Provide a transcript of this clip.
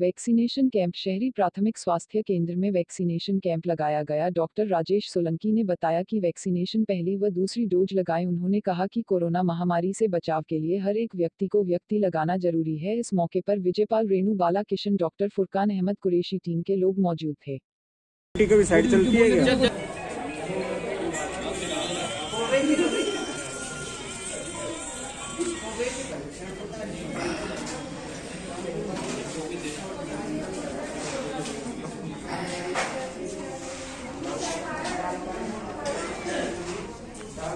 Vaccination camp शहरी प्राथमिक स्वास्थ्य केंद्र में वैक्सीनेशन कैंप लगाया गया। डॉक्टर राजेश सोलंकी ने बताया कि वैक्सीनेशन पहली व दूसरी डोज लगाए। उन्होंने कहा कि कोरोना महामारी से बचाव के लिए हर एक व्यक्ति को व्यक्ति लगाना ज़रूरी है। इस मौके पर विजयपाल रेणु बाला किशन डॉक्टर फुरकान अहमद कुरेशी टीम के लोग मौजूद थे।